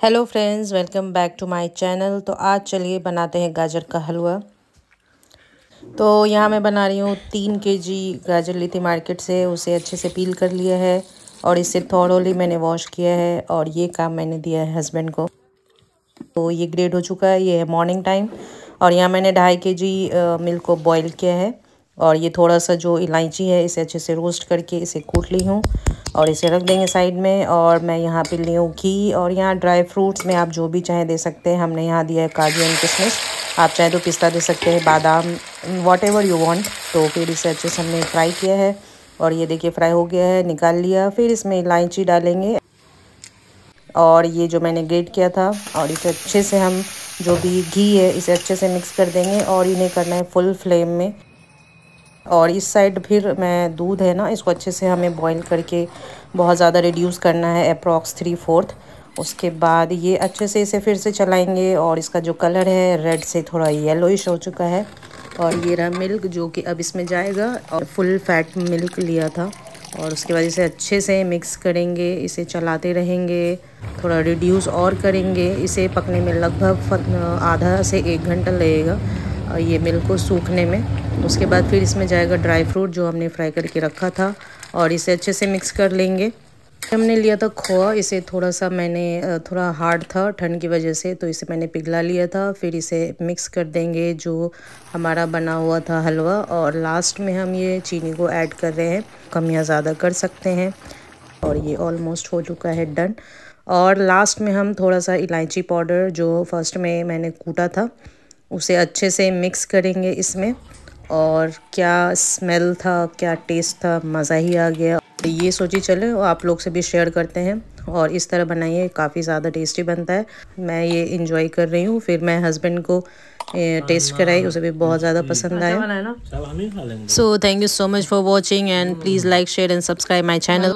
Hello friends welcome back to my channel तो आज चलिए बनाते हैं गाजर का हलवा। तो यहाँ मैं बना रही हूँ तीन के जी गाजर ली थी मार्केट से, उसे अच्छे से पील कर लिया है और इसे थोड़ोली मैंने वॉश किया है और ये काम मैंने दिया है हस्बैंड को। तो ये ग्रेड हो चुका है, ये है मॉर्निंग टाइम और यहाँ मैंने ढाई के जी मिल्क को बॉईल किया है। और ये थोड़ा सा जो इलायची है, इसे अच्छे से रोस्ट करके इसे कूट ली हूँ और इसे रख देंगे साइड में और मैं यहाँ पे ली हूँ घी और यहाँ ड्राई फ्रूट्स में आप जो भी चाहें दे सकते हैं। हमने यहाँ दिया है काजू एंड किशमिश। आप चाहें तो पिस्ता दे सकते हैं, बादाम वॉट एवर यू वॉन्ट तो फिर इसे अच्छे से हमने फ्राई किया है और ये देखिए फ्राई हो गया है, निकाल लिया। फिर इसमें इलायची डालेंगे और ये जो मैंने ग्रेट किया था और इसे अच्छे से हम जो भी घी है, इसे अच्छे से मिक्स कर देंगे और इन्हें करना है फुल फ्लेम में। और इस साइड फिर मैं दूध है ना, इसको अच्छे से हमें बॉईल करके बहुत ज़्यादा रिड्यूस करना है अप्रॉक्स थ्री फोर्थ उसके बाद ये अच्छे से इसे फिर से चलाएँगे और इसका जो कलर है रेड से थोड़ा येलोइश हो चुका है। और ये रहा मिल्क जो कि अब इसमें जाएगा और फुल फैट मिल्क लिया था। और उसके बाद इसे अच्छे से मिक्स करेंगे, इसे चलाते रहेंगे, थोड़ा रिड्यूस और करेंगे। इसे पकने में लगभग आधा से एक घंटा लगेगा। ये मिल्क को सूखने में। उसके बाद फिर इसमें जाएगा ड्राई फ्रूट जो हमने फ्राई करके रखा था और इसे अच्छे से मिक्स कर लेंगे। हमने लिया था खोआ, इसे थोड़ा सा मैंने थोड़ा हार्ड था ठंड की वजह से तो इसे मैंने पिघला लिया था। फिर इसे मिक्स कर देंगे जो हमारा बना हुआ था हलवा और लास्ट में हम ये चीनी को ऐड कर रहे हैं। कम या ज़्यादा कर सकते हैं और ये ऑलमोस्ट हो चुका है डन। और लास्ट में हम थोड़ा सा इलायची पाउडर जो फ़र्स्ट में मैंने कूटा था उसे अच्छे से मिक्स करेंगे इसमें। और क्या स्मेल था क्या टेस्ट था मज़ा ही आ गया। तो ये सोची चले और आप लोग से भी शेयर करते हैं। और इस तरह बनाइए काफ़ी ज़्यादा टेस्टी बनता है। मैं ये इंजॉय कर रही हूँ फिर मैं हस्बैंड को टेस्ट कराई उसे भी बहुत ज़्यादा पसंद आया। So thank you so much for watching and please like share and subscribe my channel